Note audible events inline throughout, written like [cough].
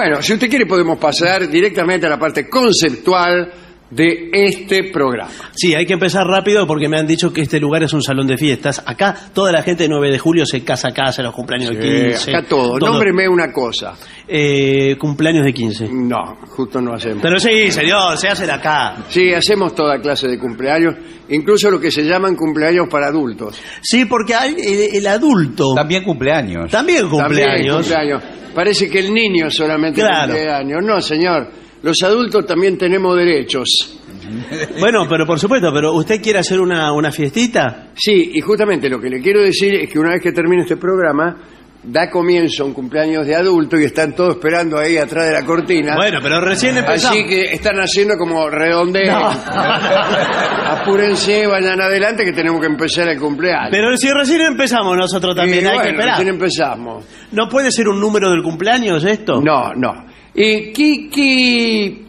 Bueno, si usted quiere podemos pasar directamente a la parte conceptual de este programa. Sí, hay que empezar rápido porque me han dicho que este lugar es un salón de fiestas. Acá toda la gente del 9 de julio se casa acá, hace los cumpleaños de 15. Eh, acá todo. Nómbreme una cosa. Eh, cumpleaños de 15. No, justo no hacemos. Pero sí, señor, se hacen acá. Sí, hacemos toda clase de cumpleaños, incluso lo que se llaman cumpleaños para adultos. Sí, porque hay el, el adulto También cumpleaños. también También cumpleaños. cumpleaños. Parece que el niño solamente Claro. cumpleaños. No, señor. Los adultos también tenemos derechos. Bueno, pero por supuesto, pero ¿usted quiere hacer una, una fiestita? Sí, y justamente lo que le quiero decir es que una vez que termine este programa, da comienzo un cumpleaños de adulto y están todos esperando ahí atrás de la cortina. Bueno, pero recién empezamos. Así que están haciendo como redondeo. No. [laughs] Apúrense, vayan adelante que tenemos que empezar el cumpleaños. Pero si recién empezamos nosotros también, Y hay que esperar. recién empezamos. ¿No puede ser un número del cumpleaños esto? No, no. ¿Y qué, qué,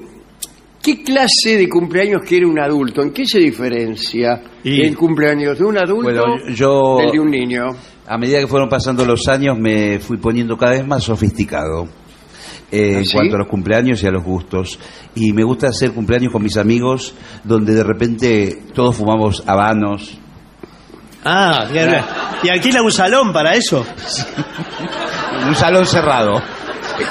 qué clase de cumpleaños quiere un adulto? ¿En qué se diferencia Y- el cumpleaños de un adulto Bueno, yo- del de un niño? A medida que fueron pasando los años me fui poniendo cada vez más sofisticado eh, ¿Ah, en sí? cuanto a los cumpleaños y a los gustos. Y me gusta hacer cumpleaños con mis amigos donde de repente todos fumamos habanos. Ah, bien. [laughs] ¿y alquila un salón para eso? Un salón cerrado.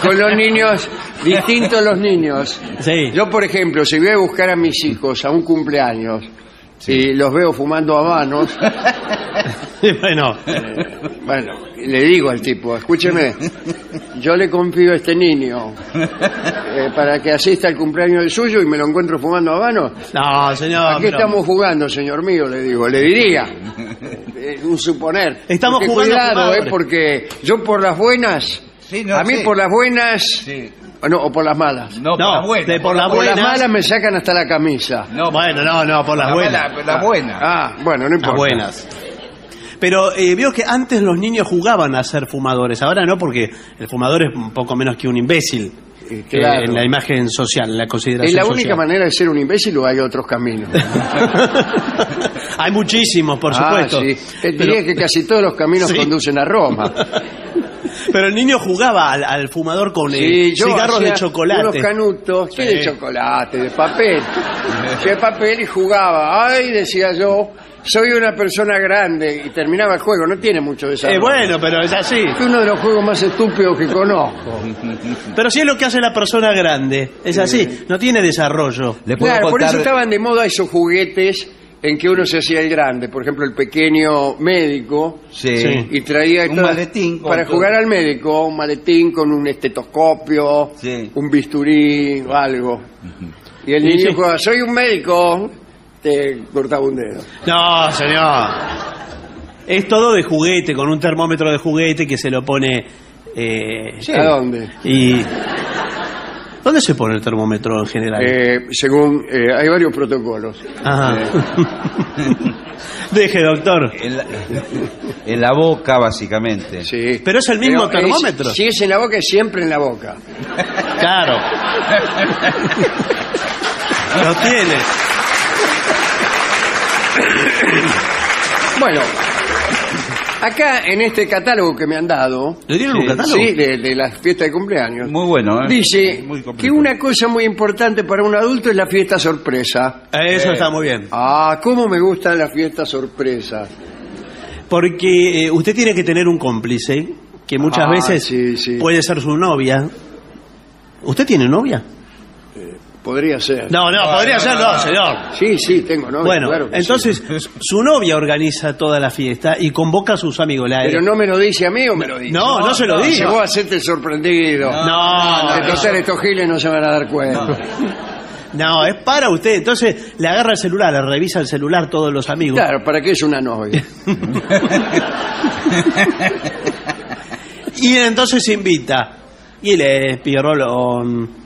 Con los niños, distintos los niños. Sí. Yo, por ejemplo, si voy a buscar a mis hijos a un cumpleaños y los veo fumando habanos, [laughs] bueno, bueno, le digo al tipo, escúcheme, yo le confío a este niño eh, para que asista al cumpleaños del suyo y me lo encuentro fumando habanos. no, señor. ¿A qué pero- estamos jugando, señor mío? Le digo, le diría. [laughs] Eh, un suponer. Estamos Porque jugando cuidado, eh, porque yo por las buenas, Sí, no, a mí sí. por las buenas, Sí. o, no, o por las malas. No, por No, las buenas. de por las por las buenas. malas me sacan hasta la camisa. No, Bueno, no, no, por las la buenas. buena, la buena. Ah, bueno, no importa. Las buenas. Pero eh, veo que antes los niños jugaban a ser fumadores, ahora no, porque el fumador es un poco menos que un imbécil Eh, eh, claro. en la imagen social, en la consideración ¿Es la social. única manera de ser un imbécil o hay otros caminos? [laughs] Hay muchísimos, por supuesto. Ah, sí. Te pero, diría que casi todos los caminos [laughs] Sí. conducen a Roma. [laughs] [laughs] pero el niño jugaba al, al fumador con eh, Sí, yo cigarros de chocolate. Unos canutos, ¿qué Sí. de chocolate? De papel. de papel y jugaba. Ay, decía yo, soy una persona grande y terminaba el juego. No tiene mucho Eh, desarrollo. bueno, pero es así. Es uno de los juegos más estúpidos que conozco. [laughs] Pero sí es lo que hace la persona grande. Es así, no tiene desarrollo. Le puedo Claro, por eso estaban de moda esos juguetes en que uno se hacía el grande. Por ejemplo, el pequeño médico Sí. Sí. y traía Un maletín con para todo. jugar al médico, un maletín con un estetoscopio, Sí. un bisturí o algo. Y el Sí, niño sí. jugaba, soy un médico, te cortaba un dedo. No, señor. Es todo de juguete, con un termómetro de juguete que se lo pone... eh, ¿A dónde? Y... ¿Dónde se pone el termómetro en general? Eh, según, eh, hay varios protocolos. Ajá. [laughs] Deje, doctor. En la, en la boca, básicamente. Sí. Pero es el mismo Pero es- termómetro. si es en la boca, es siempre en la boca. Claro. Lo tiene. Bueno, acá en este catálogo que me han dado, ¿Le dieron un catálogo? sí, de, de las fiestas de cumpleaños, Muy bueno, ¿eh? dice Muy completo. que una cosa muy importante para un adulto es la fiesta sorpresa. Eso está muy bien. Ah, cómo me gustan las fiestas sorpresas. Porque eh, usted tiene que tener un cómplice, que muchas Ah, veces sí, sí. puede ser su novia. ¿Usted tiene novia? Podría ser. No, no, podría ser no, señor. Sí, sí, tengo novia. bueno, claro que entonces su novia organiza toda la fiesta y convoca a sus amigos. La-. Pero no me lo dice a mí o me lo dice. No, no se lo digo. vos hacerte sorprendido. No, De total, estos giles no se van a dar cuenta. no, es para usted. Entonces le agarra el celular, le revisa el celular todos los amigos. Claro, ¿para qué es una novia? [laughs] Y entonces invita. Y le Pierrolón.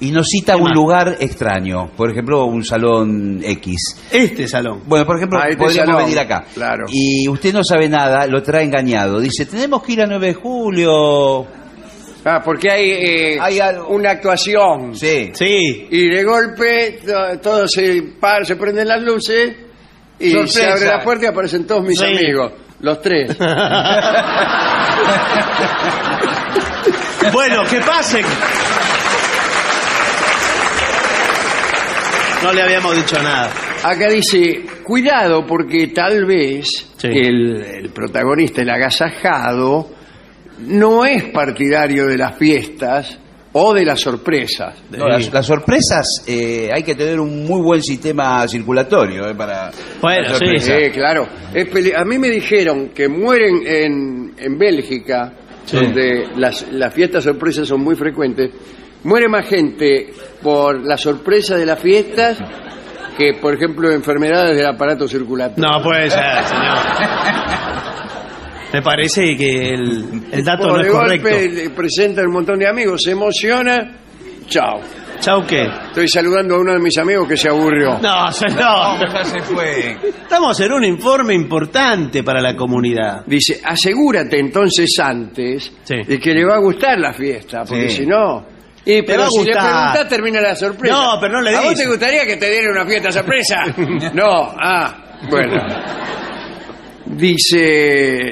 Y nos cita a ¿Qué un lugar extraño. Por ejemplo, un salón X. Este salón. Bueno, por ejemplo, Ah, este podríamos salón, venir acá. claro. Y usted no sabe nada, lo trae engañado. Dice, tenemos que ir a 9 de julio. Ah, porque hay, eh, Hay una actuación. Sí. Sí. Y de golpe to- todo se, par, se prenden las luces y Sorpresa. se abre la puerta y aparecen todos mis Sí. amigos. Los tres. [laughs] [laughs] Bueno, que pasen. No le habíamos dicho nada. Acá dice, cuidado porque tal vez Sí. el, el protagonista, el agasajado, no es partidario de las fiestas o de las sorpresas. No, las, las sorpresas, eh, hay que tener un muy buen sistema circulatorio eh, para. Bueno. Sí, claro. Es peli- a mí me dijeron que mueren en, en Bélgica, Sí. donde las, las fiestas sorpresas son muy frecuentes, muere más gente por la sorpresa de las fiestas que, por ejemplo, enfermedades del aparato circulatorio. No puede ser, [laughs] señor. Me parece que el, el dato Por no es de golpe correcto. le presenta un montón de amigos, se emociona, chao. Chau, ¿qué? Estoy saludando a uno de mis amigos que se aburrió. No, señor. Ya se fue. Estamos en un informe importante para la comunidad. Dice, asegúrate entonces antes Sí. de que le va a gustar la fiesta, porque Sí. si no... Y, pero va a si le gustar. preguntás termina la sorpresa. No, pero no le ¿A vos te gustaría que te dieran una fiesta sorpresa? [laughs] no, ah, bueno. Dice...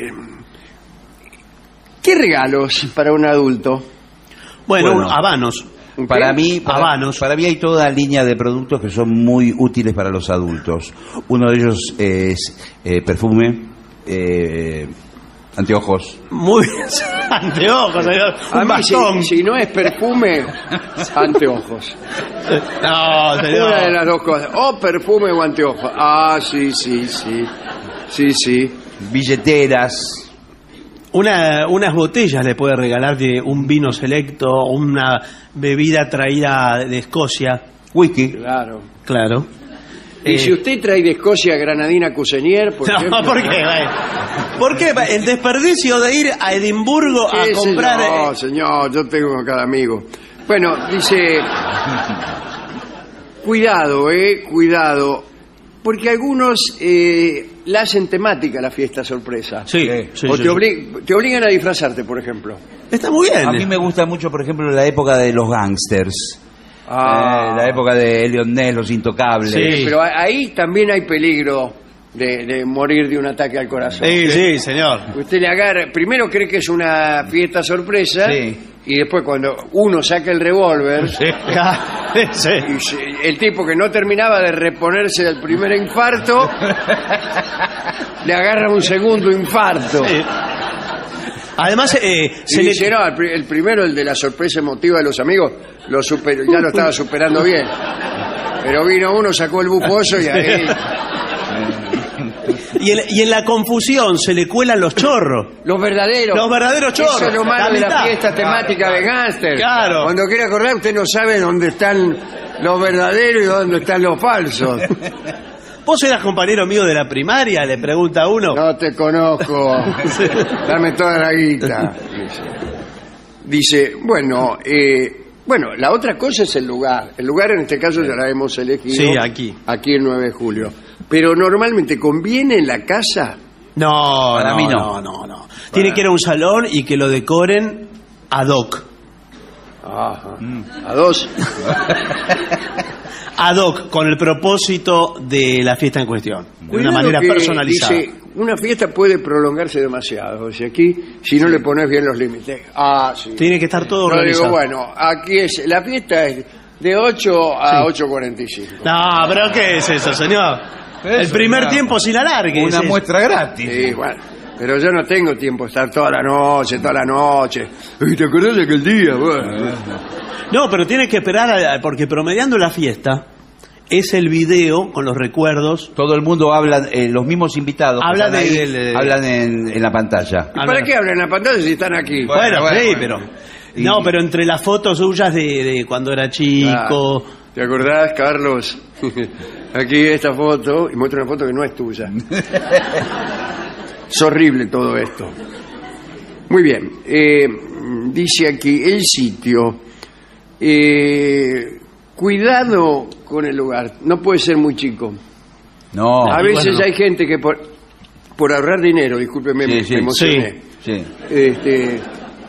¿Qué regalos para un adulto? Bueno, Bueno. habanos. ¿Un Para mí, para, Habanos. para mí hay toda línea de productos que son muy útiles para los adultos. Uno de ellos es eh, perfume, eh, anteojos. Muy bien. [laughs] Anteojos, señor. A Un mí, si, bastón. si no es perfume, [laughs] anteojos. No, Una de señor. las dos cosas. O perfume o anteojos. Ah, sí, sí, sí. Sí, sí. Billeteras. Una, unas botellas le puede regalar de un vino selecto, una bebida traída de Escocia. Whisky. Claro. Claro. Y Eh, si usted trae de Escocia granadina Cusenier, por [laughs] no, ejemplo. ¿por qué? ¿Por qué? El desperdicio de ir a Edimburgo a Sí, comprar... señor, eh, señor, yo tengo cada amigo. Bueno, dice, cuidado, eh, cuidado, porque algunos eh, la hacen temática la fiesta sorpresa. Sí, Sí. sí, o sí, te, sí. obli- te obligan a disfrazarte, por ejemplo. Está muy bien. A mí me gusta mucho, por ejemplo, la época de los gangsters. Ah. Eh, la época de Elliot Ness, los intocables. Sí. Pero ahí también hay peligro de, de morir de un ataque al corazón. Sí, sí, señor. Usted le agarra, primero cree que es una fiesta sorpresa Sí. y después cuando uno saca el revólver Sí. [laughs] y se- el tipo que no terminaba de reponerse del primer infarto [laughs] le agarra un segundo infarto. Además, eh, se le... no, el, pri- el primero, el de la sorpresa emotiva de los amigos, lo super- ya lo estaba superando bien. Pero vino uno, sacó el bufoso y ahí... y, en, y en la confusión se le cuelan los chorros. Los verdaderos. Los verdaderos chorros. Eso es lo malo La de la fiesta temática de Gangster. Claro. Cuando quiere acordar, usted no sabe dónde están los verdaderos y dónde están los falsos. [laughs] ¿Vos eras compañero mío de la primaria? Le pregunta a uno. No te conozco. [laughs] Dame toda la guita. Dice, Dice, bueno, eh, bueno, la otra cosa es el lugar. El lugar en este caso ya la hemos elegido. Sí, aquí. Aquí el 9 de julio. Pero normalmente conviene en la casa. No, Para no, mí no, no. no, no. Tiene que ir a un salón y que lo decoren ad hoc. Ajá. A dos. [laughs] Ad hoc, con el propósito de la fiesta en cuestión. De una Cuidado manera que personalizada. Dice, una fiesta puede prolongarse demasiado. O sea, aquí, si no le pones bien los límites. Ah, sí. Tiene que estar todo No digo, organizado. bueno, aquí es, la fiesta es de 8 a Sí. 8.45. No, pero ¿qué es eso, señor? el Eso, primer una- tiempo sin alargue. Una es eso. muestra gratis. Sí, bueno, pero yo no tengo tiempo de estar toda la noche, toda la noche. ¿Te acordás de aquel día? Bueno. No, pero tiene que esperar, a- porque promediando la fiesta es el video con los recuerdos. Todo el mundo habla, eh, los mismos invitados que Habla están de- ahí, del- de- hablan en, en la pantalla. ¿Y para qué hablan en la pantalla si están aquí? Bueno, Bueno, bueno, sí, bueno. pero. Y- No, pero entre las fotos suyas de, de cuando era chico. Ah, ¿Te acordás, Carlos? [laughs] Aquí esta foto, y muestra una foto que no es tuya. [laughs] es horrible todo esto. Muy bien, eh, dice aquí el sitio. Eh, cuidado con el lugar, no puede ser muy chico. No. A veces bueno. hay gente que por, por ahorrar dinero, discúlpeme, Sí, me, sí. me emocioné, Sí. este,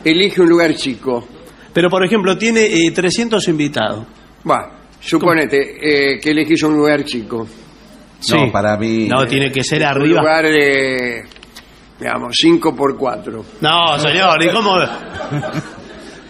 elige un lugar chico. Pero, por ejemplo, tiene eh, 300 invitados. Va, suponete eh, que elegís un lugar chico. No, para mí. No, tiene que ser Un arriba. lugar de, digamos, 5 por 4. No, señor, ¿y cómo?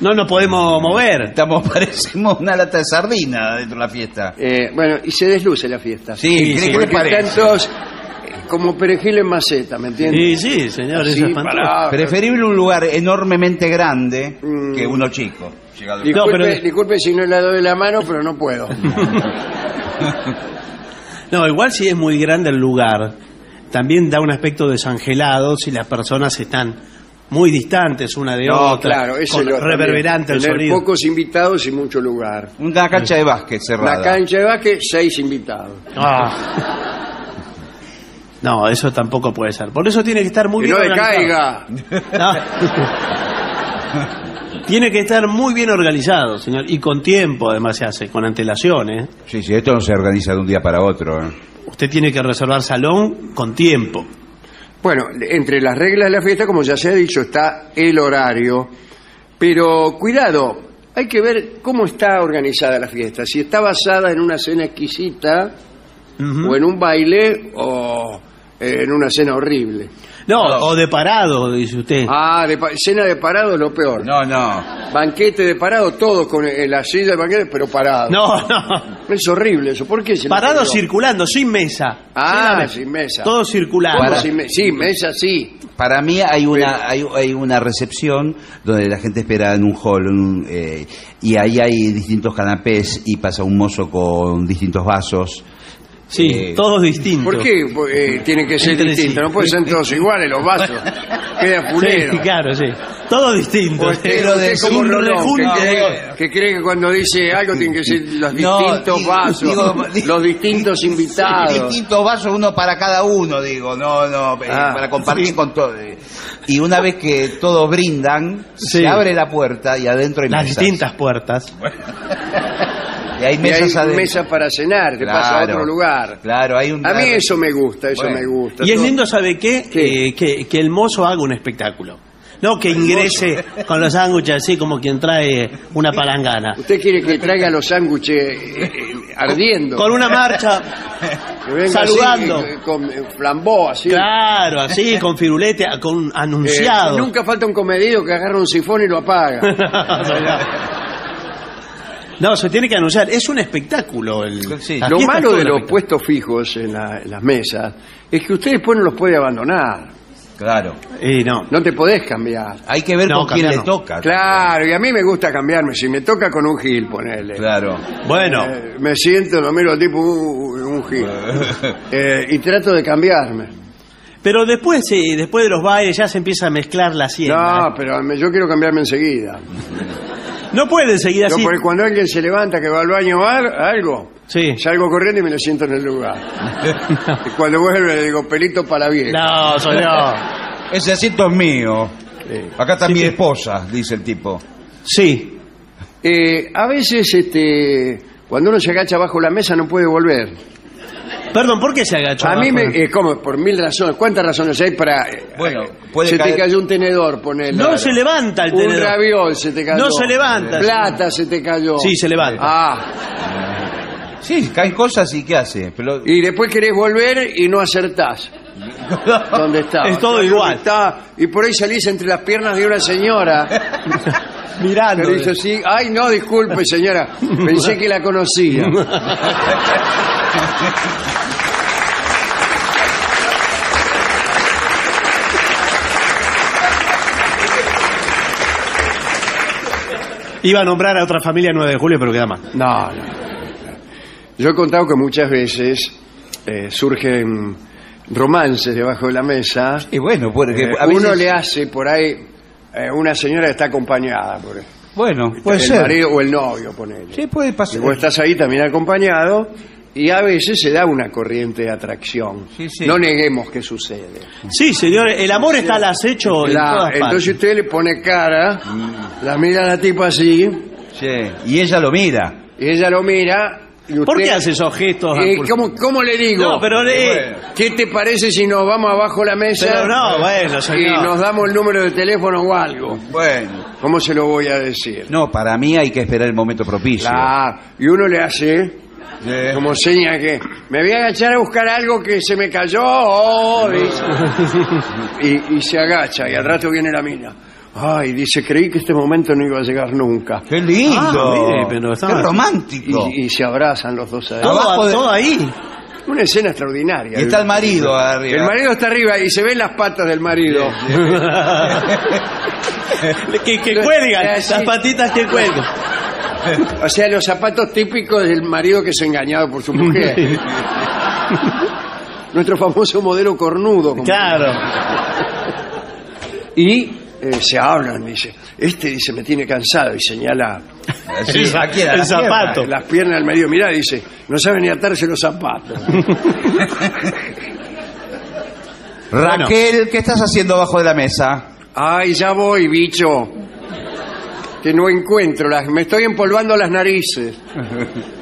No nos podemos mover. Estamos, [laughs] parecemos una lata de sardina dentro de la fiesta. Eh, bueno, y se desluce la fiesta. Sí, sí, ¿qué, le Porque parece? están todos eh, como perejil en maceta, ¿me Sí, entiendes? sí, señor, Así, eso es espantoso. parado. Preferible un lugar enormemente grande Mm. que uno chico. Llegado- Disculpe, No, pero- disculpe si no le doy la mano, pero no puedo. [laughs] No, igual si es muy grande el lugar, también da un aspecto desangelado si las personas están muy distantes una de No, otra, claro, eso con es lo- reverberante el tener sonido. pocos invitados y mucho lugar. Una cancha de básquet cerrada. La cancha de básquet, seis invitados. Ah. No, eso tampoco puede ser. Por eso tiene que estar muy que bien no organizado. decaiga. No. tiene que estar muy bien organizado, señor, y con tiempo además se hace, con antelación, ¿eh? Sí, sí, esto no se organiza de un día para otro. ¿eh? Usted tiene que reservar salón con tiempo. Bueno, entre las reglas de la fiesta, como ya se ha dicho, está el horario. Pero cuidado, hay que ver cómo está organizada la fiesta. Si está basada en una cena exquisita, o en un baile, o en una cena horrible. No, o de parado, dice usted. Ah, de pa- cena de parado es lo peor. No, no. Banquete de parado, todos con en la silla de banquete, pero parado. No, no. Es horrible eso. ¿Por qué? se Parado ocurrió? circulando, sin mesa. Ah, Sin mesa. Todo circulando. ¿Cómo sin me- sí, mesa sí. Para mí hay una hay, hay una recepción donde la gente espera en un hall en un, eh, y ahí hay distintos canapés y pasa un mozo con distintos vasos. Sí, Eh, todos distintos. ¿Por qué eh, tiene que ser Entre distinto? sí. No pueden ser todos iguales los vasos. [laughs] Queda Sí, fulero. claro, sí. Todos distintos. Usted- Pero usted de- como un Rolón, que, cree, que cree que cuando dice algo tiene que ser los No, distintos digo- vasos, digo- los distintos [laughs] invitados. Distintos vasos, uno para cada uno, digo, no, no, eh, Ah, para compartir sí. con todos. Y una vez que todos brindan, Sí. se abre la puerta y adentro hay Las mesas. distintas puertas. [laughs] Y hay Y mesas hay adentro. mesas para cenar, te pasa a otro lugar. Claro, hay un. A mí eso me gusta, eso Bueno. me gusta. Y es lindo, ¿sabe qué? ¿Qué? Eh, que, que el mozo haga un espectáculo. No que ingrese con los sándwiches así como quien trae una palangana. Usted quiere que traiga los sándwiches eh, ardiendo. Con una marcha, saludando. así, eh, con flambó, así. claro, así, [laughs] con firulete, con Eh, anunciado. nunca falta un comedido que agarra un sifón y lo apaga. [laughs] No, se tiene que anunciar. Es un espectáculo. El, Sí. Lo malo de los puestos fijos en, la- en las mesas es que usted después no los puede abandonar. Claro. Y no. No te podés cambiar. Hay que ver No, con quién le no. toca. Claro, y a mí me gusta cambiarme. Si me toca con un gil, ponele. Claro. Bueno, Eh, me siento, lo miro tipo, un, un gil. [laughs] Eh, y trato de cambiarme. pero después, sí, después de los bailes ya se empieza a mezclar la hacienda. No, pero me- yo quiero cambiarme enseguida. [laughs] No, pueden seguir así. porque cuando alguien se levanta que va al baño o algo, Sí. salgo corriendo y me lo siento en el lugar. [laughs] y cuando vuelve le digo, pelito para vieja. No, señor. [laughs] Ese asiento es mío. Acá está Sí, mi sí. esposa, dice el tipo. Sí. Eh, a veces, este, cuando uno se agacha bajo la mesa no puede volver. Perdón, ¿por qué se agachó? A mí me, eh, ¿cómo? Por mil razones. ¿Cuántas razones hay para... eh, Bueno, eh, puede se te cayó un tenedor, ponele. No se levanta el Un tenedor. raviol se te cayó. No se levanta. Plata se te cayó. Sí, se levanta. Ah, Sí, caen cosas y ¿qué hace? Pero... y después querés volver y no acertás. [laughs] ¿Dónde está? Es todo igual. Está, y por ahí salís entre las piernas de una señora [laughs] Mirando. que dice así, ay no, disculpe señora, pensé que la conocía. Iba a nombrar a otra familia 9 de julio, pero queda mal. No, no. Yo he contado que muchas veces eh, surgen romances debajo de la mesa. Y bueno, porque Eh, a veces- Uno le hace por ahí eh, una señora que está acompañada por Bueno, puede el ser. marido o el novio, ponele. Sí, puede Y pasar. vos estás ahí también acompañado y a veces se da una corriente de atracción. Sí, sí. No neguemos que sucede. Sí, señor, el amor está al acecho en La- todas entonces partes. usted le pone cara, la mira a la tipa así, Sí, Y ella lo mira. y ella lo mira. Usted, ¿Por qué hace esos gestos? Eh? ¿cómo, cómo le digo? No, pero le- ¿Qué te parece si nos vamos abajo la mesa Pero no, bueno, y nos damos el número de teléfono o algo? Bueno. ¿Cómo se lo voy a decir? No, para mí hay que esperar el momento propicio. La- y uno le hace Sí. Como seña que me voy a agachar a buscar algo que se me cayó. oh, [laughs] y, y se agacha y al rato viene la mina. Ay, dice, creí que este momento no iba a llegar nunca. ¡Qué lindo! Ah, mire, pero estaba- ¡Qué romántico! Y, y se abrazan los dos ahí. Todo, Abajo de- todo ahí. Una escena extraordinaria. Y está el marido arriba. El marido está arriba y se ven las patas del marido. [laughs] que, que cuelgan, Eh, sí. las patitas que cuelgan. [laughs] O sea, los zapatos típicos del marido que es engañado por su mujer. [laughs] Nuestro famoso modelo cornudo. como- Claro. Y eh, se hablan, dice. Este dice, me tiene cansado y señala Sí, El- aquí el la zapato. las piernas del marido. Mirá, dice, no sabe ni atarse los zapatos. [laughs] Raquel, ¿qué estás haciendo abajo de la mesa? Ay, ya voy, bicho. Que no encuentro, las, me estoy empolvando las narices. [laughs]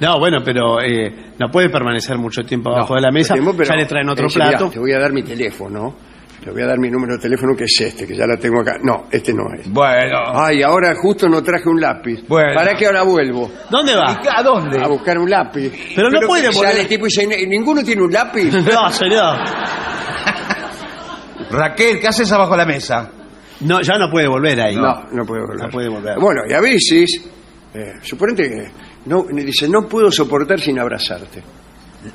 No, bueno, pero eh, no puede permanecer mucho tiempo abajo de la mesa. Ya le traen otro mirá, plato. te voy a dar mi teléfono. Te voy a dar mi número de teléfono que es este, que ya la tengo acá. No, este no es. Bueno. Ay, ahora justo no traje un lápiz. Bueno. ¿Para qué ahora vuelvo? ¿Dónde va? ¿A dónde? A buscar un lápiz. Pero no puede que volver. sale el tipo y dice, ¿ninguno tiene un lápiz? [laughs] No, señor. [laughs] Raquel, ¿qué haces abajo de la mesa? No, ya no puede volver ahí. No, no puede volver. No puede volver. Bueno, y a veces, eh, suponete que no, dice, no puedo soportar sin abrazarte.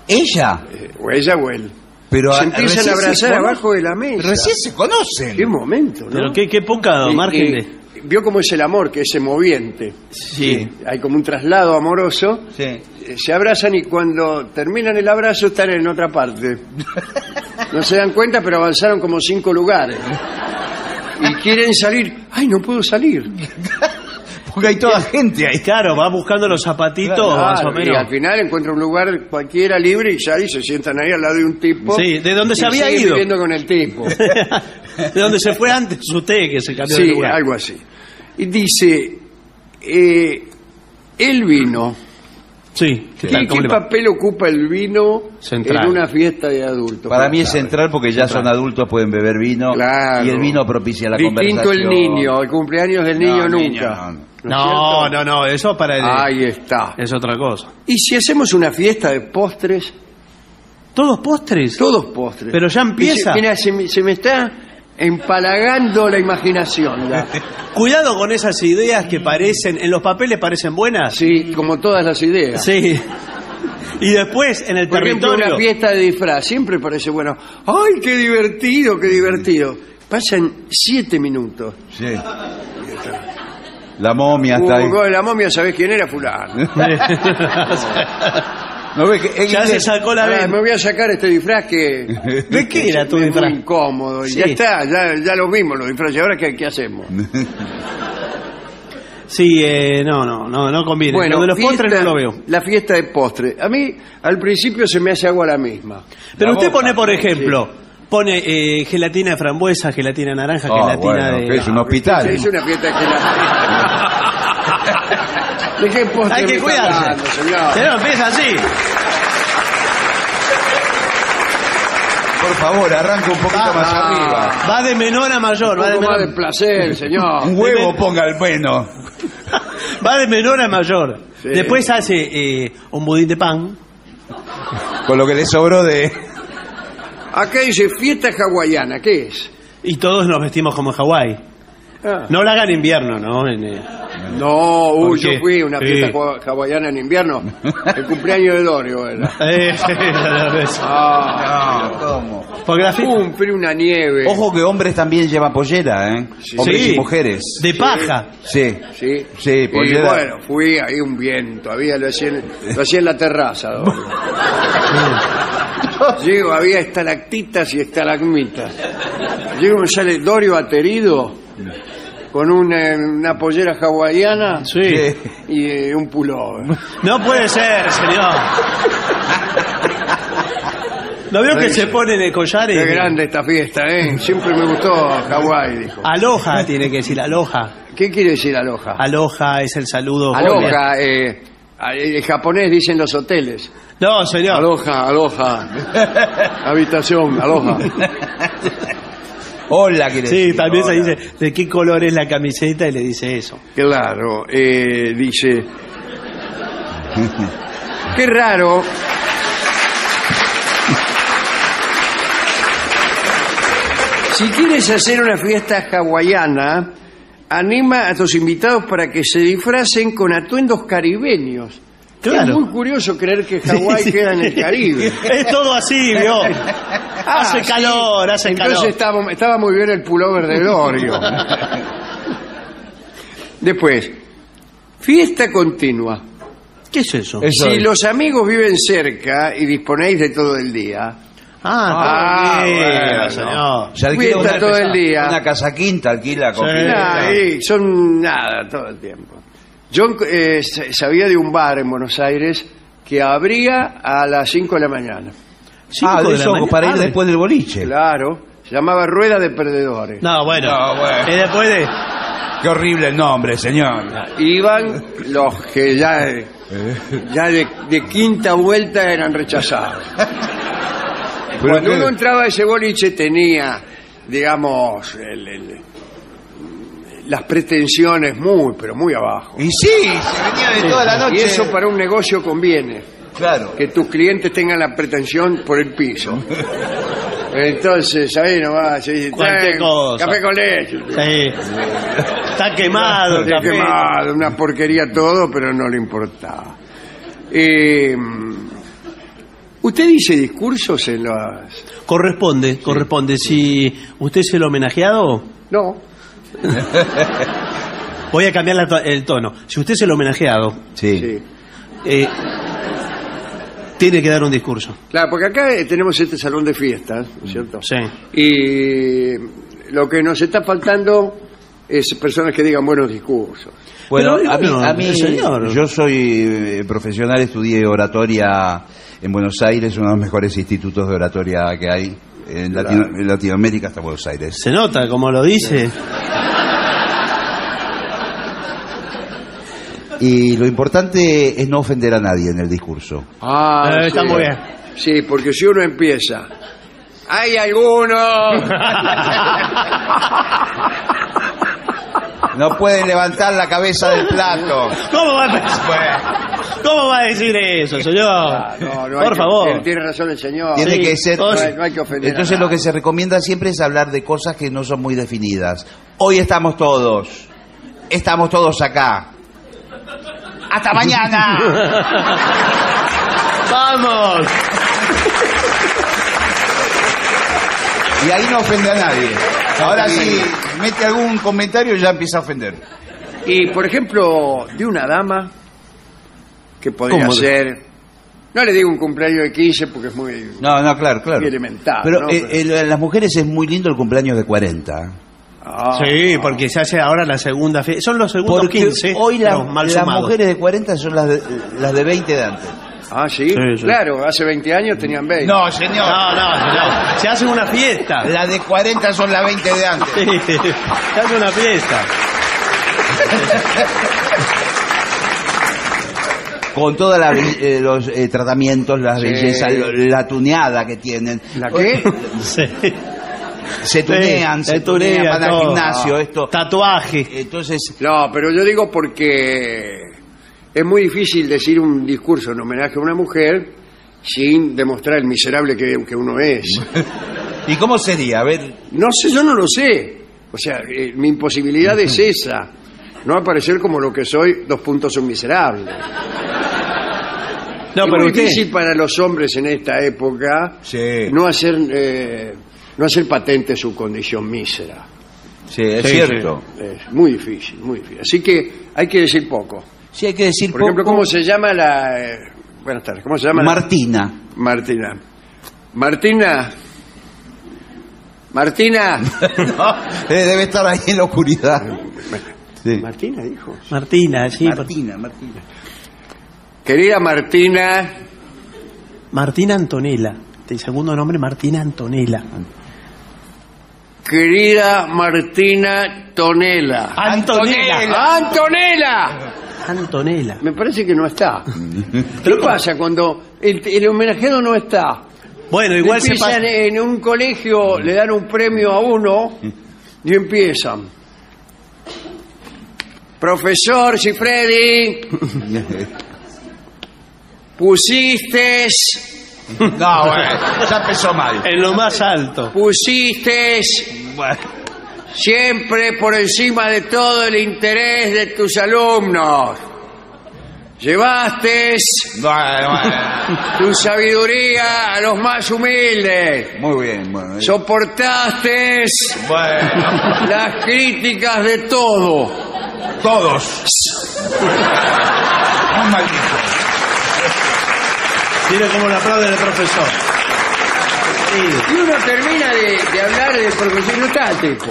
¿Ella? Eh, o ella o él. Pero se a- empiezan a abrazar abajo de la mesa. Recién se conocen. Qué momento, ¿no? Pero qué, qué poca margen de... Vio cómo es el amor, que es moviente. Sí. Hay como un traslado amoroso. Sí. Eh, Se abrazan y cuando terminan el abrazo están en otra parte. No se dan cuenta, pero avanzaron como cinco lugares. Y quieren salir. ¡Ay, no puedo salir! Porque hay toda gente ahí. Claro, va buscando los zapatitos más o Claro, y menos. al final encuentra un lugar cualquiera libre y sale y se sientan ahí al lado de un tipo. Sí, de donde y se había siguen ido. viviendo con el tipo. [laughs] de donde se fue antes usted, que se cambió de sí, lugar. algo así. Y dice, eh, el vino. Sí, ¿qué ¿Qué, papel ocupa el vino Central. en una fiesta de adultos? Para ¿Cómo mí es central porque ya son adultos, pueden beber vino. Claro. Y el vino propicia la Distinto conversación. el niño, el cumpleaños del niño No, nunca. niño, no. ¿No No, cierto? no, no, eso para el... Ahí está. Es otra cosa. Y si hacemos una fiesta de postres, ¿Todos postres? todos postres. Pero ya empieza. Mira, se me, se me está empalagando la imaginación. ya. [laughs] Cuidado con esas ideas que parecen, en los papeles parecen buenas. Sí, como todas las ideas. Sí. Y después en el Por ejemplo, territorio. una fiesta de disfraz siempre parece bueno. ¡Ay, qué divertido, qué divertido! Pasan siete minutos. Sí. La momia está ahí. Uh, la momia, ¿sabés quién era? Fulano. [laughs] [laughs] ¿No ves que en ya se sacó la Ah, vez. me voy a sacar este disfraz que ¿De qué era tu es disfraz? muy incómodo. Y Sí. ya está, ya, ya lo vimos los disfraces. ¿Ahora qué, qué hacemos? Sí, eh, no, no, no, no conviene. Bueno, lo de los fiesta- postres no lo veo. La fiesta de postre. A mí, al principio se me hace agua la misma. Pero La usted boca, pone, por ejemplo, pone eh, gelatina de frambuesa, gelatina de naranja, Ah, gelatina bueno, de... que es un hospital. Se hizo una fiesta de gelatina. [laughs] ¿De qué postre Hay me que está cuidarse. hablando, señor? Pero empieza así. Por favor, arranca un poquito más Ah. arriba. Va de menor a mayor, Un va de poco más menor, de placer, señor. Un huevo ponga el bueno. [laughs] va de menor a mayor. Sí. Después hace eh, un budín de pan. Con lo que le sobró de. Acá dice fiesta hawaiana. ¿Qué es? Y todos nos vestimos como en Hawái. Ah. No la hagan en invierno, ¿no? En, eh, No, uy, ¿Por yo qué? fui a una Sí. fiesta hawa- hawaiana en invierno. El cumpleaños de Dorio era. [laughs] eh, eso. Ah, No, ¿cómo? Porque la frío, una nieve. Ojo que hombres también llevan pollera, ¿eh? Hombres Sí. y mujeres. de paja. Sí. Sí, Sí, y pollera. bueno, fui ahí un viento, había lo hacía en, lo hacía en la terraza. Dorio. [laughs] Llego, había estalactitas y estalagmitas. Llego, me sale Dorio aterido con una, una pollera hawaiana Sí. Y eh, un pullover. No puede ser, señor. ¿No veo que se ponen el collar Qué grande esta fiesta, ¿eh? Siempre me gustó Hawái, dijo. Aloha tiene que decir, aloha. ¿Qué quiere decir aloja? Aloha es el saludo. Aloja, eh, en japonés dicen los hoteles. No, señor. Aloja, aloja. [laughs] Habitación, aloja. Hola, quiere Sí, decir, también se dice de qué color es la camiseta y le dice eso. Claro, eh, dice. Qué raro. Si quieres hacer una fiesta hawaiana, anima a tus invitados para que se disfracen con atuendos caribeños. Claro. Es muy curioso creer que Hawái [laughs] Sí, sí. queda en el Caribe. [laughs] Es todo así, vio. Ah, hace sí. calor, hace Entonces calor. Estaba, estaba muy bien el pullover de Lorio. Después, fiesta continua. ¿Qué es eso? Eso si es. los amigos viven cerca y disponéis de todo el día, Ah, Ah, bien, bueno. señor. Se alquila Fiesta una, todo el día. una casa quinta, alquila con Sí. y son nada todo el tiempo. Yo eh, sa- sabía de un bar en Buenos Aires que abría a las 5 de la mañana. Cinco Ah, de de la eso, mañana. para ir después del boliche. Claro, se llamaba Rueda de Perdedores. No, bueno. No, bueno. Y después de... Qué horrible el nombre, señor. Iban los que ya, [laughs] ya de, de quinta vuelta eran rechazados. [laughs] Cuando qué- uno entraba a ese boliche tenía, digamos, el- el- las pretensiones muy, pero muy abajo. Y sí, se venía de toda la noche. Y eso para un negocio conviene, Claro. que tus clientes tengan la pretensión por el piso. Entonces, ahí nomás, se dice, Cualquier "Traen cosa". café con leche. Sí. Está quemado el Está café. quemado, una porquería todo, pero no le importaba. Eh, ¿Usted dice discursos en las...? Corresponde, corresponde. Si usted es el homenajeado, No. [laughs] voy a cambiar la to- el tono. Si usted es el homenajeado, Sí. Sí. eh, tiene que dar un discurso. Claro, porque acá eh, tenemos este salón de fiestas, ¿no es cierto? Sí. Y lo que nos está faltando es personas que digan buenos discursos. Bueno, Pero, a mí, a mí señor. yo soy eh, profesional, estudié oratoria en Buenos Aires, uno de los mejores institutos de oratoria que hay en. Latino- en Latinoamérica hasta Buenos Aires. Se nota, como lo dice. Y lo importante es no ofender a nadie en el discurso. Ah, Eh, está muy bien. Sí, porque si uno empieza... ¡Hay algunos! [laughs] No pueden levantar la cabeza del plato. ¿Cómo va a, [laughs] ¿Cómo va a decir eso, señor? No, no hay Por que- favor. Tiene razón el señor. Tiene Sí, que ser. No hay- no hay que ofender a Entonces lo nadie. que se recomienda siempre es hablar de cosas que no son muy definidas. Hoy estamos todos. Estamos todos acá. Hasta mañana. [laughs] ¡Vamos! Y ahí no ofende a nadie. Ahora si mete algún comentario ya empieza a ofender. Y, por ejemplo, de una dama que podría ¿Cómo ser... No le digo un cumpleaños de 15 porque es muy... No, no, claro, claro. Muy elemental, Pero, ¿no? eh, Pero- eh, las mujeres es muy lindo el cumpleaños de 40. Ah, Sí, porque se hace ahora la segunda fe. Son los segundos Porque 15. hoy la- mal las sumados. mujeres de 40 son las de, las de 20 de antes. Ah, ¿sí? Sí, sí. Claro, hace 20 años tenían 20. No, señor. No, no, señor. Se hace una fiesta. Las de 40 son las 20 de antes. Sí, se hace una fiesta. Con todos los eh, tratamientos, las Sí. bellezas, lo- la tuneada que tienen. ¿La qué? [laughs] Sí. Se tunean, Sí, se tunean, van al todo. gimnasio, esto. Tatuaje. Entonces, No, pero yo digo porque es muy difícil decir un discurso en homenaje a una mujer sin demostrar el miserable que, que uno es. [laughs] ¿y cómo sería? A ver, No sé, yo no lo sé. O sea, eh, mi imposibilidad es esa. No aparecer como lo que soy, dos puntos un miserable. No, es pero muy usted. difícil para los hombres en esta época Sí. no hacer eh, no hacer patente su condición mísera. sí, es Sí, cierto. Es muy difícil, muy difícil. Así que hay que decir poco. Sí, hay que decir Por ejemplo, poco. ¿cómo se llama la... eh, buenas tardes, ¿cómo se llama? la- Martina. Martina. Martina. Martina. [laughs] No, eh, debe estar ahí en la oscuridad. Sí. Martina dijo. Martina, sí. Martina, Martina. Querida Martina, Martina Antonella. El segundo nombre, Martina Antonella. Querida Martina Tonela. Antonella. ¡Antonella! Antonella. Me parece que no está. [laughs] ¿Qué pasa cuando el, el homenajeado no está? Bueno, igual se Empiezan pasa. en un colegio, le dan un premio a uno y empiezan. Profesor Cifredi, [laughs] Pusiste, [laughs] No, bueno, ya empezó mal. En lo más alto. pusiste Bueno, siempre por encima de todo el interés de tus alumnos. Llevaste Bueno, bueno. tu sabiduría a los más humildes. Muy bien, bueno. Soportaste Bueno, las críticas de todo. todos. Muy maldito. Mire cómo le aplaude el profesor. Sí. Y uno termina de, de hablar del profesor, no está el tipo.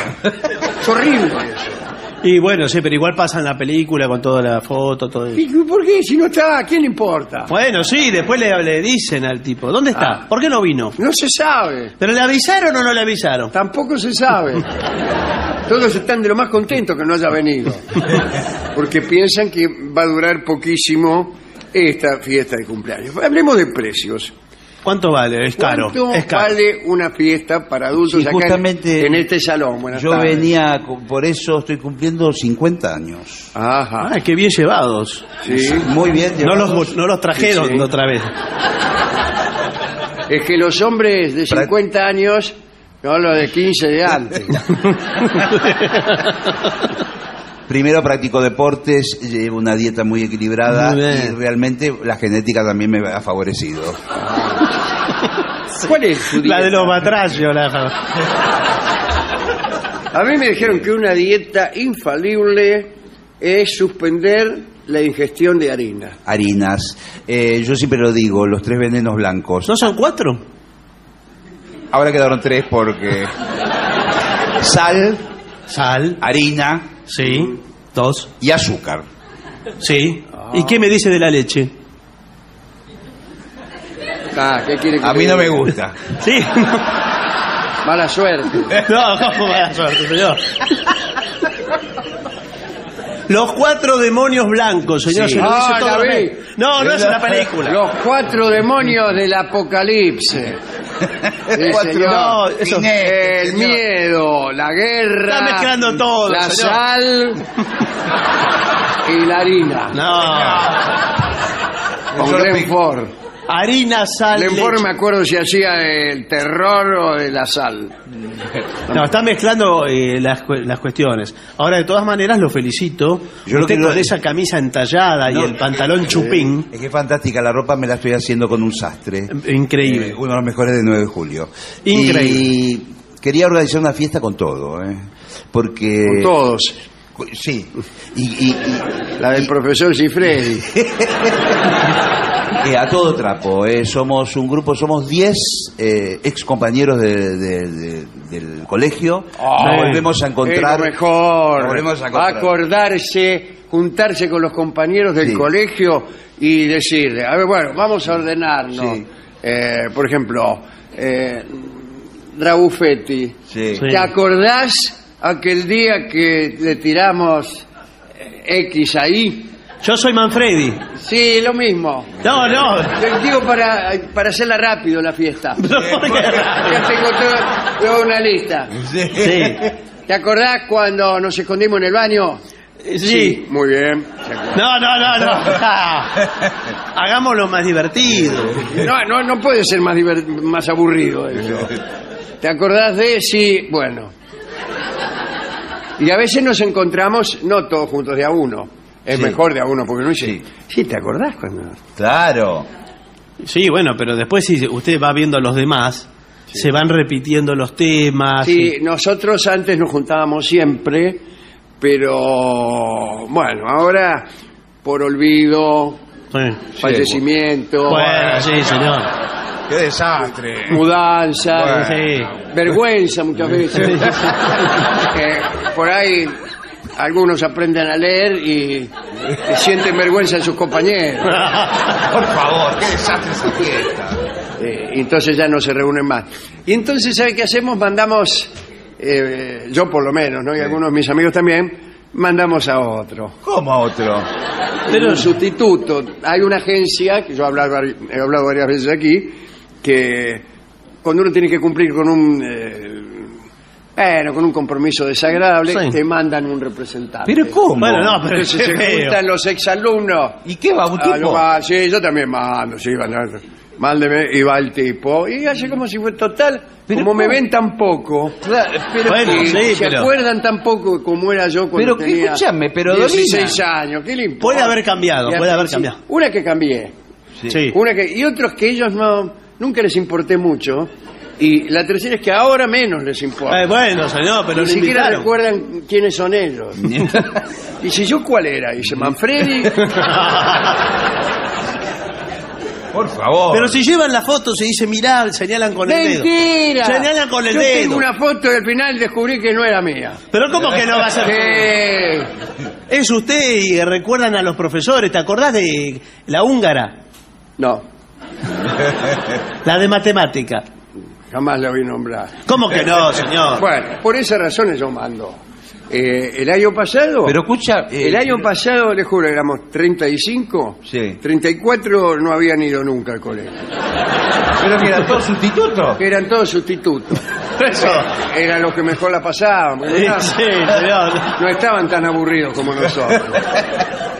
Es horrible eso. Y bueno, sí, pero igual pasa en la película con toda la foto, todo eso. ¿Y por qué? Si no está, ¿a quién le importa? Bueno, sí, después le, le dicen al tipo, ¿dónde está? Ah. ¿Por qué no vino? No se sabe. ¿Pero le avisaron o no le avisaron? Tampoco se sabe. Todos están de lo más contentos que no haya venido. [laughs] Porque piensan que va a durar poquísimo esta fiesta de cumpleaños. Hablemos de precios. ¿Cuánto vale? Es caro. ¿Cuánto Es caro. vale una fiesta para adultos Sí, acá en- justamente en este salón? Buenas Yo tardes. venía, por eso estoy cumpliendo 50 años. Ajá. Ah, qué bien llevados. Sí. Muy bien. No llevados. los, no los trajeron Sí, sí. otra vez. Es que los hombres de Pra- 50 años, no los de 15 de antes. [laughs] Primero practico deportes, llevo una dieta muy equilibrada y realmente la genética también me ha favorecido. ¿Cuál es tu dieta? La de los batrallos. La... A mí me dijeron que una dieta infalible es suspender la ingestión de harina. Harinas. Eh, yo siempre lo digo, los tres venenos blancos. ¿No son cuatro? Ahora quedaron tres porque sal, Sal. harina Sí. Dos. y azúcar. Sí. ¿Y qué me dice de la leche? Ah, ¿qué quiere que A mí no me diga? gusta. [laughs] Sí. Mala suerte. [laughs] No, ¿cómo mala suerte, señor? Los cuatro demonios blancos, señor. Sí. se lo dice Ah, todo la lo vi. que- No, no es una película. Los cuatro demonios del apocalipse. Sí, Cuatro- señor. No, eso- El señor. miedo, la guerra. Está mezclando todo, La señor. sal [laughs] y la harina. No. Con Yo lo Glenn pico. Ford. Harina, sal, Ford leche. me acuerdo si hacía el terror o de la sal. [laughs] No, está mezclando eh, las, cu- las cuestiones. Ahora, de todas maneras, lo felicito. Yo lo que con lo- esa camisa entallada y No. el pantalón chupín, Es que es fantástica, la ropa me la estoy haciendo con un sastre. increíble. Eh, uno de los mejores de 9 de julio. Increíble. Y quería organizar una fiesta con todo, ¿eh? Porque... Con todos. Sí. Y, y- y- La del profesor Cifredi. [laughs] Eh, a todo trapo, eh, somos un grupo, somos 10 eh, ex compañeros de- de- de- del colegio. Nos volvemos a encontrar. Es lo mejor. Nos volvemos a encontrar. acordarse, juntarse con los compañeros del Sí. colegio y decirle, a ver, bueno, vamos a ordenarnos. Sí. Eh, por ejemplo, Rabuffetti. Sí. ¿Te acordás aquel día que le tiramos X ahí? Yo soy Manfredi. Sí, lo mismo. No, no. Yo digo para, para hacerla rápido la fiesta. [laughs] Ya tengo todo- toda una lista. Sí. ¿Te acordás cuando nos escondimos en el baño? Sí. muy bien. No, no, no, no. [laughs] Hagámoslo más divertido. No, no, no puede ser más, diver- más aburrido eso. ¿Te acordás de? Sí, bueno. Y a veces nos encontramos, no todos juntos, de a uno. Es Sí. mejor de a uno, porque no dice, Sí. sí, ¿te acordás cuando? Claro. Sí, bueno, pero después si usted va viendo a los demás, se van repitiendo los temas. Sí, nosotros antes nos juntábamos siempre, pero bueno, ahora por olvido, Sí. fallecimiento, Bueno, sí, señor. Qué desastre. mudanza, Sí. vergüenza muchas veces. Eh, por ahí algunos aprenden a leer y, y sienten vergüenza en sus compañeros. [laughs] Por favor, qué desastre esa fiesta. Eh, entonces ya no se reúnen más. Y entonces, ¿sabe qué hacemos? Mandamos, eh, yo por lo menos, ¿no? Y algunos de mis amigos también, mandamos a otro. ¿Cómo a otro? Pero un sustituto. Hay una agencia, que yo he hablado, he hablado varias veces aquí, que cuando uno tiene que cumplir con un, eh, Bueno, con un compromiso desagradable, Sí. te mandan un representante. ¿Pero cómo? Bueno, no, pero Entonces qué se feo. juntan los exalumnos. ¿Y qué va? ¿Un Ah, tipo? no va, sí, yo también mando, sí, van a- mándeme, y va el tipo. Y hace como si fue total, Pero como me ¿cómo? ven tan poco. Claro, pero, Bueno, y sí, se pero- acuerdan tan poco como era yo cuando Pero que tenía escúchame, pero 16 años, ¿qué le importa? Puede haber cambiado, Y puede haber sí. cambiado. Una que cambié, Sí. una que, y otros que ellos no, nunca les importé mucho, y la tercera es que ahora menos les importa. Eh, bueno, señor, pero Ni siquiera invitaron. recuerdan quiénes son ellos. [laughs] y si yo cuál era, dice Manfredi, [laughs] Por favor. Pero si llevan la foto, se dice, mirá, señalan con el dedo. mentira. Señalan con el yo dedo. tengo una foto y al final descubrí que no era mía. Pero ¿cómo que no va a ser? Eh, Es usted y recuerdan a los profesores. ¿Te acordás de la húngara? no, La de matemática. Jamás la oí nombrar. ¿Cómo que no, [laughs] señor? Bueno, por esas razones yo mando. Eh, el año pasado, Pero escucha... eh, el año pasado, le juro, éramos 35, Sí. 34 no habían ido nunca al colegio. Pero que era todo sustituto. Que eran todos sustitutos. Eso. Eran los que mejor la pasaban. porque Sí, no, sí, señor. no estaban tan aburridos como nosotros. [laughs]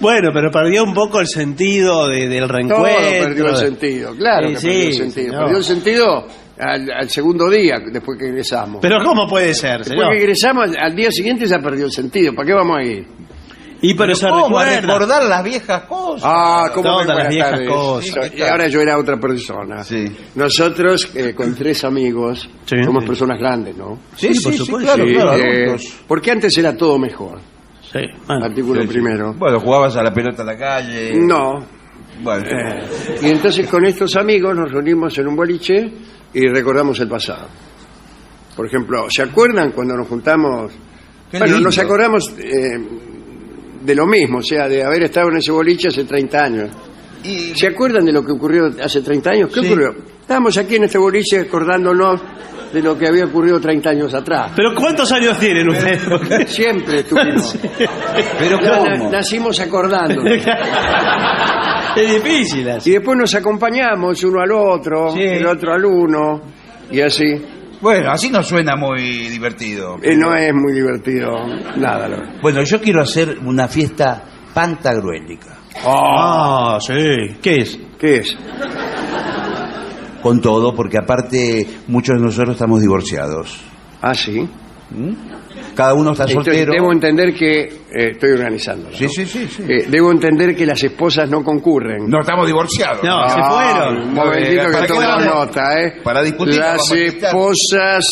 Bueno, pero perdió un poco el sentido de- del Todo reencuentro. perdió el sentido, claro Sí, que sí, perdió el sentido. señor. Perdió el sentido al, al segundo día, después que egresamos. Pero ¿cómo puede ser, después señor? que egresamos, al, al día siguiente ya perdió el sentido. ¿Para qué vamos a ir? Y pero, se ¿Cómo? Recordar las viejas cosas. Ah, ¿cómo Todas las viejas tardes. cosas. Y ahora yo era otra persona. Sí. Nosotros, eh, con tres amigos, Sí. somos Sí. personas grandes, ¿no? Sí, por supuesto. claro, Sí, claro, eh, adultos. porque antes era todo mejor. Sí, bueno. Artículo Sí, sí. primero. Bueno, jugabas a la pelota en la calle. No. Bueno. Eh, y entonces con estos amigos nos reunimos en un boliche y recordamos el pasado. Por ejemplo, ¿se acuerdan cuando nos juntamos? Qué bueno, lindo. nos acordamos eh, de lo mismo, o sea, de haber estado en ese boliche hace 30 años. Y- ¿Se acuerdan de lo que ocurrió hace 30 años? ¿Qué Sí. ocurrió? Estábamos aquí en este boliche acordándonos de lo que había ocurrido 30 años atrás. Pero ¿cuántos años tienen ustedes? Porque- [laughs] Siempre estuvimos. Pero ¿cómo? nacimos acordándonos. [laughs] es difícil Y así. después nos acompañamos uno al otro, Sí. el otro al uno, y así. Bueno, así no suena muy divertido. Eh, no es muy divertido nada. verdad. Bueno, yo quiero hacer una fiesta pantagruélica. Ah, sí. ¿Qué es? ¿Qué es? Con todo, porque aparte muchos de nosotros estamos divorciados. Ah, sí. ¿Mm? Cada uno está Entonces, soltero. debo entender que eh, estoy organizando. Sí, sí, sí, sí. debo entender que las esposas no concurren. No estamos divorciados. No, se Ah, fueron. Un momentito Eh, que ¿para qué tomo vamos? nota, ¿eh? Para discutir, Las esposas...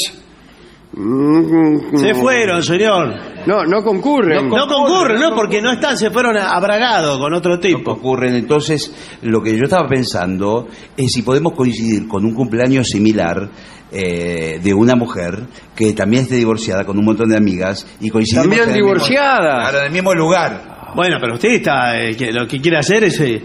Mm, Se fueron, señor. No, no concurren. No concurren, ¿no? Porque no están, se fueron a- abragados con otro tipo. ocurren. Entonces, lo que yo estaba pensando es si podemos coincidir con un cumpleaños similar eh, de una mujer que también esté divorciada con un montón de amigas y coincidimos También divorciadas. claro, en el mismo lugar. Bueno, pero usted está, eh, que lo que quiere hacer es, eh,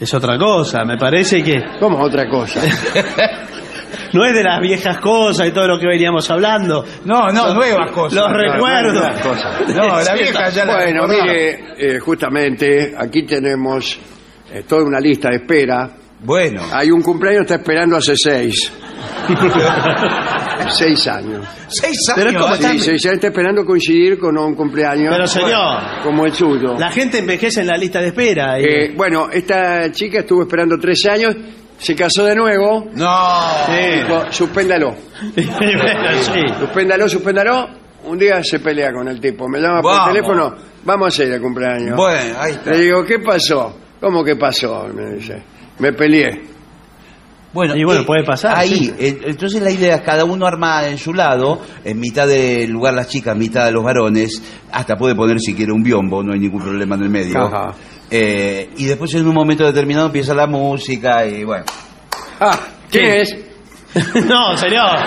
es otra cosa. Me parece que ¿Cómo otra cosa? [laughs] no es de las viejas cosas y todo lo que veníamos hablando. No, no, nuevas cosas. Los Claro, recuerdos. cosas. [laughs] No, la vieja ya la Bueno, mire, eh, justamente aquí tenemos eh, toda una lista de espera. Bueno, Hay un cumpleaños que está esperando hace seis. [laughs] seis años. seis Pero años. es como. Sí, seis años está esperando coincidir con un cumpleaños Pero señor, como el suyo. la gente envejece en la lista de espera. y- Eh, bueno, esta chica estuvo esperando tres años, se casó de nuevo. No. Dijo, suspéndalo. [laughs] Bueno, sí. Suspéndalo, suspéndalo. Un día se pelea con el tipo. Me llama por Vamos. teléfono. Vamos a hacer el cumpleaños. Bueno, ahí está. Le digo, ¿qué pasó? ¿Cómo que pasó? Me dice. Me peleé. Bueno, Y bueno, eh, puede pasar, Ahí, sí. eh, entonces la idea es cada uno arma en su lado, en mitad del lugar las chicas, en mitad de los varones, hasta puede poner si quiere un biombo, no hay ningún problema en el medio. Ajá. Eh, y después en un momento determinado empieza la música y bueno. Ah, ¿quién ¿Qué? es? [laughs] No, señor.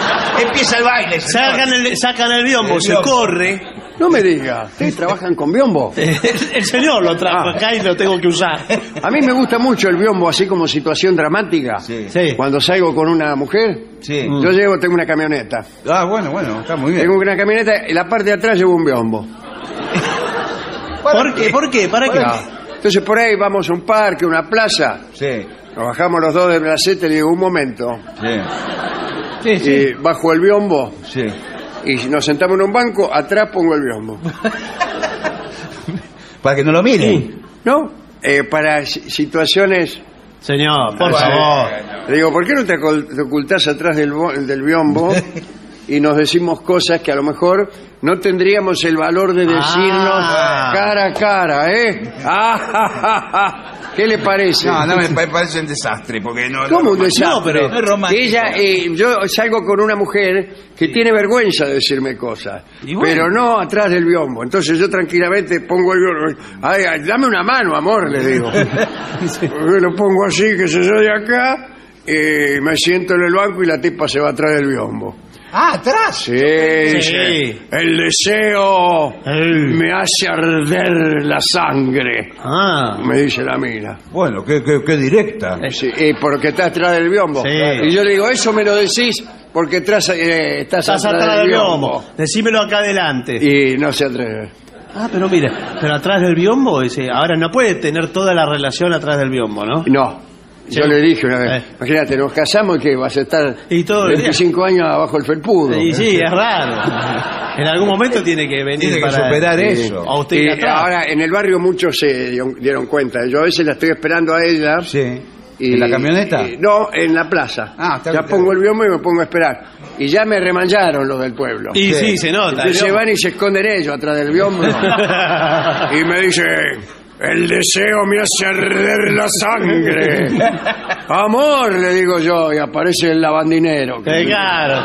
Empieza el baile. señor. Sacan el, sacan el biombo, El se biombo. corre. No me diga. ¿Ustedes trabajan con biombo? [laughs] El señor lo trajo Ah. acá y lo tengo que usar. [laughs] A mí me gusta mucho el biombo así como situación dramática. Sí. Sí. Cuando salgo con una mujer, Sí. yo llego, tengo una camioneta. Ah, bueno, bueno, está muy bien. Tengo una camioneta, en la parte de atrás llevo un biombo. ¿Por qué? ¿Por qué? ¿Para qué? Entonces por ahí vamos a un parque, una plaza, Sí, nos bajamos los dos del bracete y le digo, un momento, sí. Sí, sí. eh, bajo el biombo Sí. y nos sentamos en un banco, atrás pongo el biombo. [laughs] Para que no lo miren. ¿No? Eh, para si- situaciones... Señor, por favor. Le digo, ¿por qué no te ocul- te ocultás atrás del, bo- del biombo [laughs] y nos decimos cosas que a lo mejor no tendríamos el valor de decirnos Ah. cara a cara, ¿eh? Ah, ja, ja, ja. ¿Qué le parece? No, no me pa- parece un desastre, porque no... ¿Cómo un no- desastre? No, pero- No es romántico. Ella, eh, yo salgo con una mujer que tiene vergüenza de decirme cosas, Y bueno. pero no atrás del biombo. Entonces yo tranquilamente pongo el biombo. Ay, ay, dame una mano, amor, le digo. [laughs] Yo lo pongo así, que se yo de acá, eh, me siento en el banco y la tipa se va atrás del biombo. Ah, atrás. Sí, dice, el deseo Ey. me hace arder la sangre, Ah. me dice la mina. Bueno, qué, qué, qué directa. Sí, eh, porque está atrás del biombo. Sí. Y yo le digo, eso me lo decís porque tras- eh, estás, Estás atrás del biombo. Decímelo acá adelante. Y no se atreve. Ah, pero mire, pero atrás del biombo, ese, ahora no puede tener toda la relación atrás del biombo, ¿no? No. Yo Sí. le dije una vez, Eh. imagínate, nos casamos y que vas a estar Y todo el 25 años abajo el felpudo. Y sí, es raro. [laughs] En algún momento tiene que venir Tiene que para superar eso. A usted Y ir atrás. ahora en el barrio muchos se dieron, cuenta. Yo a veces la estoy esperando a ella. Sí. y- ¿En la camioneta? y- no, en la plaza. Ah, está ya bien. pongo el biombo y me pongo a esperar. Y ya me remancharon los del pueblo. Y sí, Sí. se nota. Entonces se van y se esconden ellos atrás del biombo. [laughs] y me dice, el deseo me hace arder la sangre. [laughs] Amor, le digo yo, y aparece el lavandinero. Claro.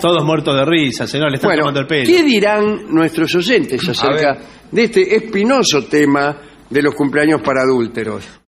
Todos muertos de risa, señor, le están Bueno, tomando el pelo. ¿qué dirán nuestros oyentes acerca de este espinoso tema de los cumpleaños para adúlteros?